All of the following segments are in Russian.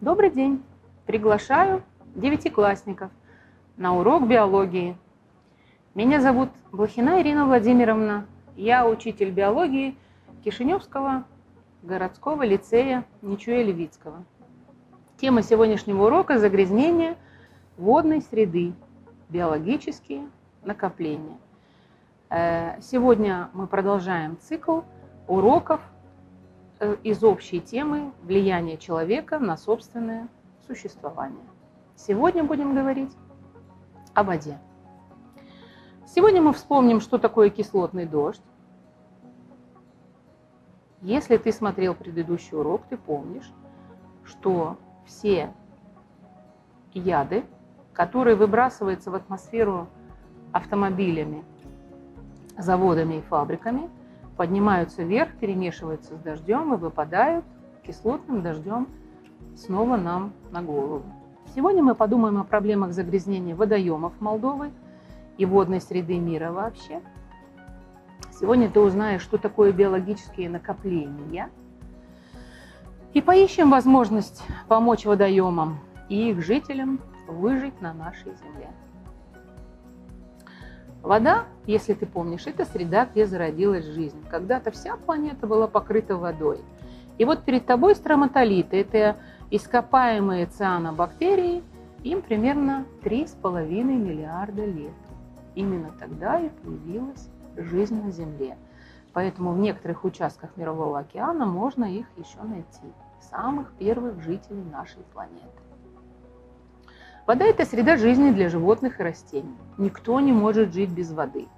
Добрый день! Приглашаю девятиклассников на урок биологии. Меня зовут Блохина Ирина Владимировна. Я учитель биологии Кишиневского городского лицея Ничуя Левицкого. Тема сегодняшнего урока – загрязнение водной среды, биологические накопления. Э, сегодня мы продолжаем цикл уроков э, из общей темы влияния человека на собственное существование. Сегодня будем говорить о воде. Сегодня мы вспомним, что такое кислотный дождь. Если ты смотрел предыдущий урок, ты помнишь, что все яды, которые выбрасываются в атмосферу автомобилями, заводами и фабриками, поднимаются вверх, перемешиваются с дождем и выпадают кислотным дождем снова нам на голову. Сегодня мы подумаем о проблемах загрязнения водоемов Молдовы и водной среды мира вообще. Сегодня ты узнаешь, что такое биологические накопления, и поищем возможность помочь водоемам и их жителям выжить на нашей земле. Вода, если ты помнишь, это среда, где зародилась жизнь. Когда-то вся планета была покрыта водой. И вот перед тобой строматолиты. Это ископаемые цианобактерии, им примерно 3,5 миллиарда лет. Именно тогда и появилась жизнь на Земле. Поэтому в некоторых участках Мирового океана можно их еще найти. Самых первых жителей нашей планеты. Вода – это среда жизни для животных и растений. Никто не может жить без воды.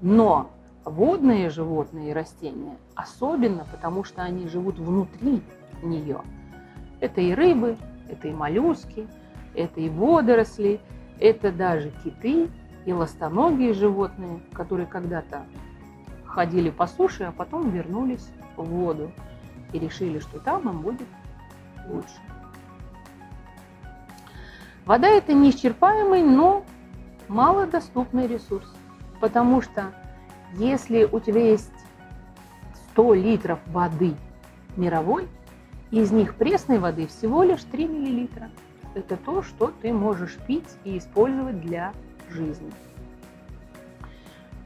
Но водные животные и растения особенно, потому что они живут внутри нее – это и рыбы, это и моллюски, это и водоросли, это даже киты и ластоногие животные, которые когда-то ходили по суше, а потом вернулись в воду и решили, что там им будет лучше. Вода – это неисчерпаемый, но малодоступный ресурс, потому что если у тебя есть 100 литров воды мировой – из них пресной воды всего лишь 3 мл. Это то, что ты можешь пить и использовать для жизни.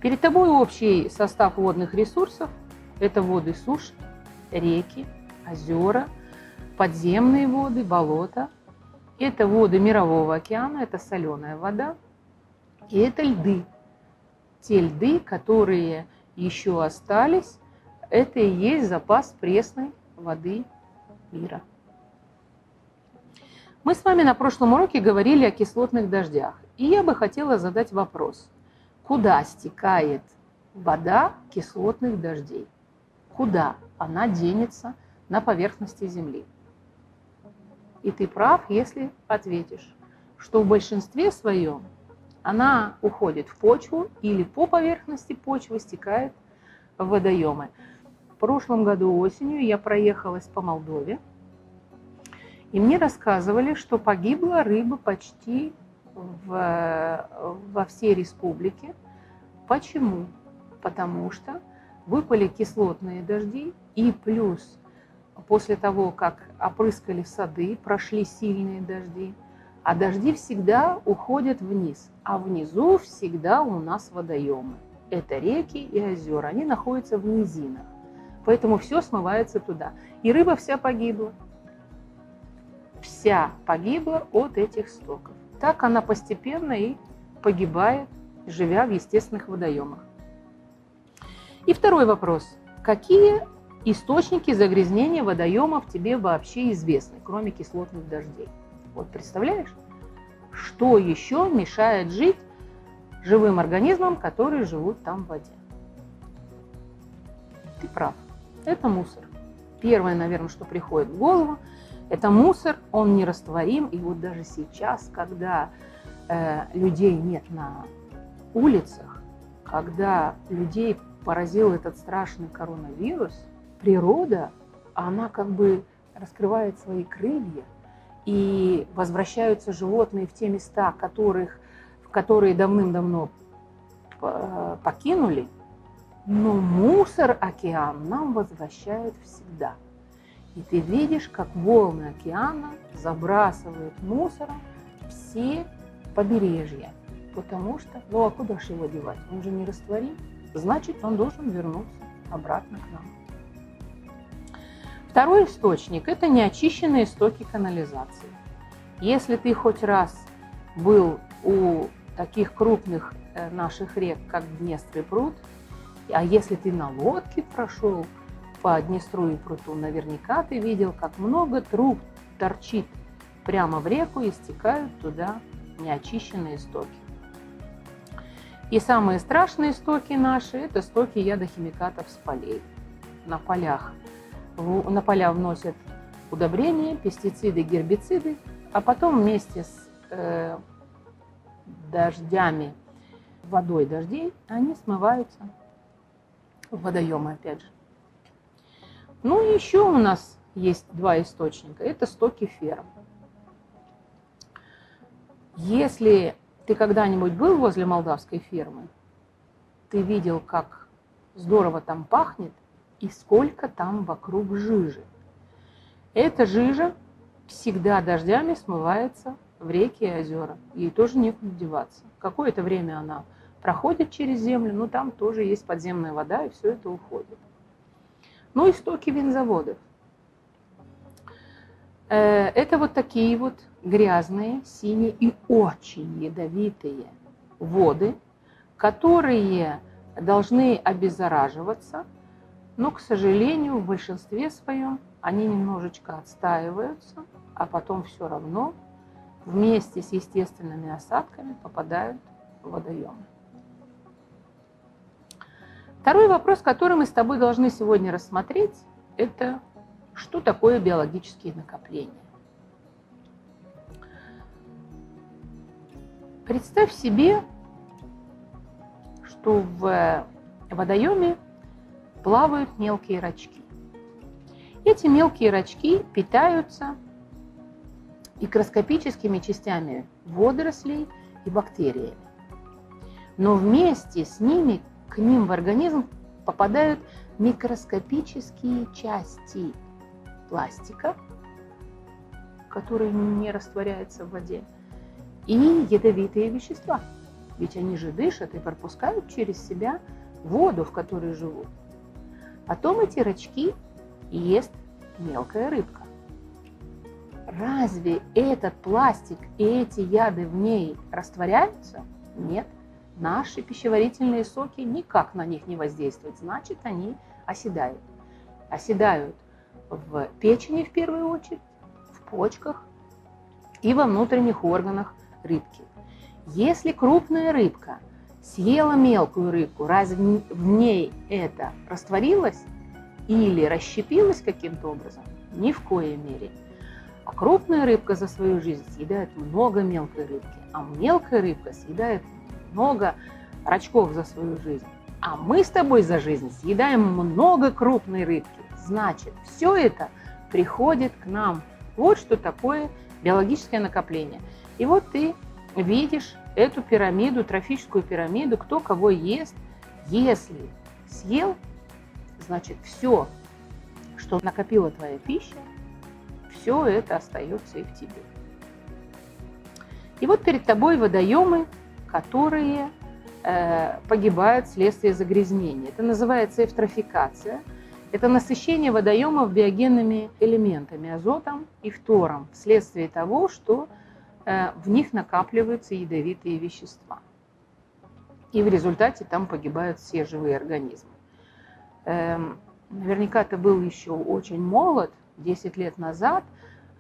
Перед тобой общий состав водных ресурсов. Это воды суши, реки, озера, подземные воды, болота. Это воды Мирового океана, это соленая вода. И это льды. Те льды, которые еще остались, это и есть запас пресной воды мира. Мы с вами на прошлом уроке говорили о кислотных дождях, и я бы хотела задать вопрос. Куда стекает вода кислотных дождей? Куда она денется на поверхности Земли? И ты прав, если ответишь, что в большинстве своем она уходит в почву или по поверхности почвы стекает в водоемы. В прошлом году осенью я проехалась по Молдове, и мне рассказывали, что погибла рыба почти в, во всей республике. Почему? Потому что выпали кислотные дожди, и плюс после того, как опрыскали сады, прошли сильные дожди, а дожди всегда уходят вниз, а внизу всегда у нас водоемы. Это реки и озера, они находятся в низинах. Поэтому все смывается туда. И рыба вся погибла. Вся погибла от этих стоков. Так она постепенно и погибает, живя в естественных водоемах. И второй вопрос. Какие источники загрязнения водоемов тебе вообще известны, кроме кислотных дождей? Вот представляешь, что еще мешает жить живым организмам, которые живут там в воде? Ты прав это мусор. Первое, наверное, что приходит в голову, это мусор, он нерастворим. И вот даже сейчас, когда э, людей нет на улицах, когда людей поразил этот страшный коронавирус, природа, она как бы раскрывает свои крылья, и возвращаются животные в те места, которых, которые давным-давно э, покинули, но мусор океан нам возвращает всегда. И ты видишь, как волны океана забрасывают мусором все побережья. Потому что, ну а куда же его девать? Он же не растворим. Значит, он должен вернуться обратно к нам. Второй источник – это неочищенные стоки канализации. Если ты хоть раз был у таких крупных э, наших рек, как Днестр и Пруд, а если ты на лодке прошел по Днестру и Пруту, наверняка ты видел, как много труб торчит прямо в реку и стекают туда неочищенные стоки. И самые страшные стоки наши – это стоки ядохимикатов с полей. На полях на поля вносят удобрения, пестициды, гербициды, а потом вместе с э, дождями, водой дождей, они смываются в водоемы опять же. Ну и еще у нас есть два источника. Это стоки ферм. Если ты когда-нибудь был возле молдавской фермы, ты видел, как здорово там пахнет и сколько там вокруг жижи. Эта жижа всегда дождями смывается в реки и озера. Ей тоже некуда деваться. Какое-то время она проходит через землю, но там тоже есть подземная вода, и все это уходит. Ну и стоки винзаводов. Э, это вот такие вот грязные, синие и очень ядовитые воды, которые должны обеззараживаться, но, к сожалению, в большинстве своем они немножечко отстаиваются, а потом все равно вместе с естественными осадками попадают в водоемы. Второй вопрос, который мы с тобой должны сегодня рассмотреть, это что такое биологические накопления. Представь себе, что в водоеме плавают мелкие рачки. Эти мелкие рачки питаются микроскопическими частями водорослей и бактериями. Но вместе с ними к ним в организм попадают микроскопические части пластика, которые не растворяются в воде, и ядовитые вещества. Ведь они же дышат и пропускают через себя воду, в которой живут. Потом эти рачки ест мелкая рыбка. Разве этот пластик и эти яды в ней растворяются? Нет. Наши пищеварительные соки никак на них не воздействуют, значит, они оседают. Оседают в печени в первую очередь, в почках и во внутренних органах рыбки. Если крупная рыбка съела мелкую рыбку, разве в ней это растворилось или расщепилось каким-то образом? Ни в коей мере. А крупная рыбка за свою жизнь съедает много мелкой рыбки, а мелкая рыбка съедает много рачков за свою жизнь. А мы с тобой за жизнь съедаем много крупной рыбки. Значит, все это приходит к нам. Вот что такое биологическое накопление. И вот ты видишь эту пирамиду, трофическую пирамиду, кто кого ест. Если съел, значит все, что накопила твоя пища, все это остается и в тебе. И вот перед тобой водоемы, которые э, погибают вследствие загрязнения. Это называется эвтрофикация – это насыщение водоемов биогенными элементами, азотом и фтором, вследствие того, что э, в них накапливаются ядовитые вещества. И в результате там погибают все живые организмы. Эм, наверняка ты был еще очень молод, 10 лет назад,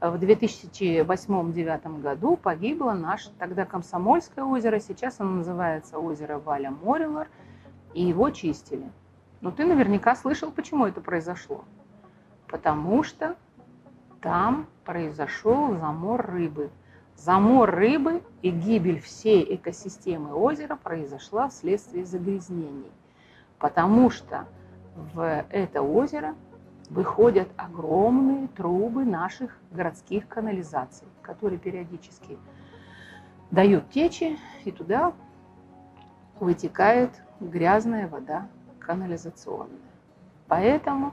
в 2008-2009 году погибло наше тогда Комсомольское озеро, сейчас оно называется озеро Валя-Морилар, и его чистили. Но ты наверняка слышал, почему это произошло. Потому что там произошел замор рыбы. Замор рыбы и гибель всей экосистемы озера произошла вследствие загрязнений. Потому что в это озеро выходят огромные трубы наших городских канализаций, которые периодически дают течи, и туда вытекает грязная вода канализационная. Поэтому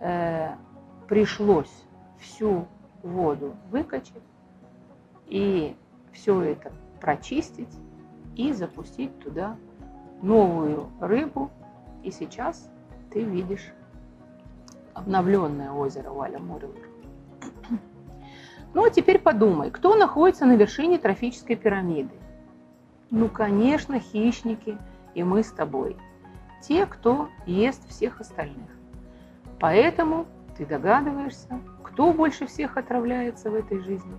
э, пришлось всю воду выкачать и все это прочистить и запустить туда новую рыбу. И сейчас ты видишь обновленное озеро Валя Мурилур. Ну а теперь подумай, кто находится на вершине трофической пирамиды? Ну, конечно, хищники и мы с тобой. Те, кто ест всех остальных. Поэтому ты догадываешься, кто больше всех отравляется в этой жизни?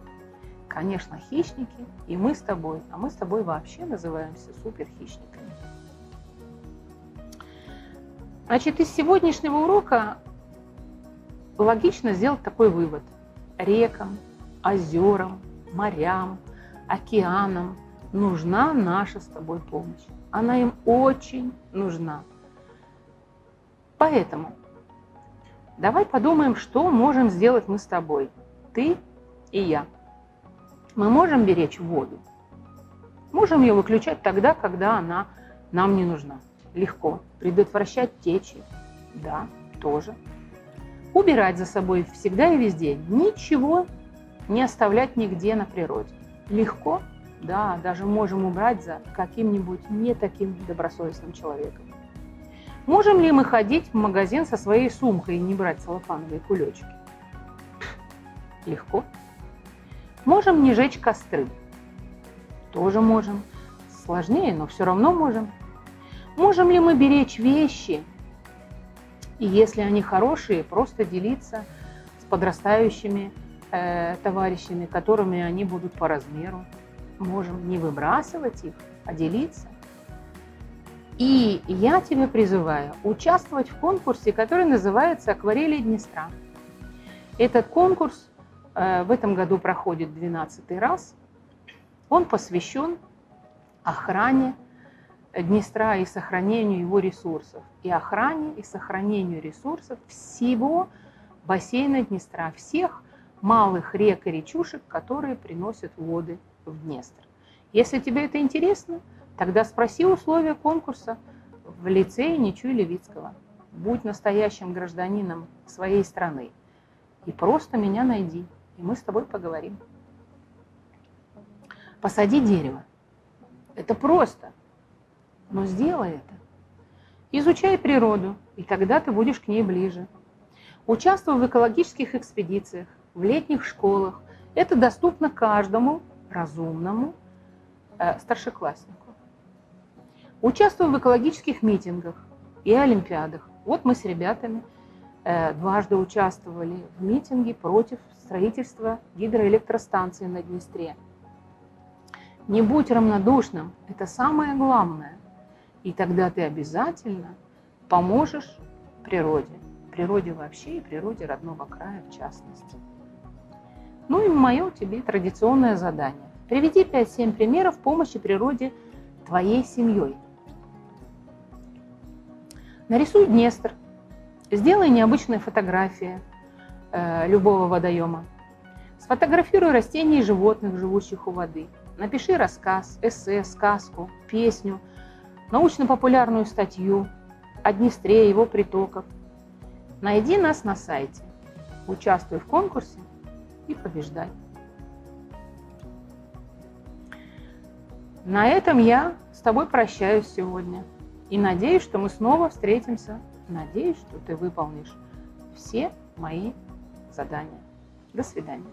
Конечно, хищники и мы с тобой. А мы с тобой вообще называемся суперхищниками. Значит, из сегодняшнего урока логично сделать такой вывод. Рекам, озерам, морям, океанам нужна наша с тобой помощь. Она им очень нужна. Поэтому давай подумаем, что можем сделать мы с тобой, ты и я. Мы можем беречь воду. Можем ее выключать тогда, когда она нам не нужна. Легко. Предотвращать течи. Да, тоже. Убирать за собой всегда и везде. Ничего не оставлять нигде на природе. Легко, да, даже можем убрать за каким-нибудь не таким добросовестным человеком. Можем ли мы ходить в магазин со своей сумкой и не брать целлофановые кулечки? Легко. Можем не жечь костры. Тоже можем. Сложнее, но все равно можем. Можем ли мы беречь вещи и если они хорошие, просто делиться с подрастающими э, товарищами, которыми они будут по размеру. Можем не выбрасывать их, а делиться. И я тебя призываю участвовать в конкурсе, который называется «Акварели Днестра». Этот конкурс э, в этом году проходит 12 раз. Он посвящен охране Днестра и сохранению его ресурсов, и охране и сохранению ресурсов всего бассейна Днестра, всех малых рек и речушек, которые приносят воды в Днестр. Если тебе это интересно, тогда спроси условия конкурса в лицее Ничуй Левицкого. Будь настоящим гражданином своей страны и просто меня найди, и мы с тобой поговорим. Посади дерево. Это просто – но сделай это. Изучай природу, и тогда ты будешь к ней ближе. Участвуй в экологических экспедициях, в летних школах. Это доступно каждому разумному э, старшекласснику. Участвуй в экологических митингах и олимпиадах. Вот мы с ребятами э, дважды участвовали в митинге против строительства гидроэлектростанции на Днестре. Не будь равнодушным, это самое главное. И тогда ты обязательно поможешь природе, природе вообще и природе родного края в частности. Ну и мое тебе традиционное задание. Приведи 5-7 примеров помощи природе твоей семьей. Нарисуй Днестр, сделай необычные фотографии э, любого водоема. Сфотографируй растения и животных, живущих у воды. Напиши рассказ, эссе, сказку, песню – научно-популярную статью о Днестре и его притоках. Найди нас на сайте, участвуй в конкурсе и побеждай. На этом я с тобой прощаюсь сегодня и надеюсь, что мы снова встретимся. Надеюсь, что ты выполнишь все мои задания. До свидания.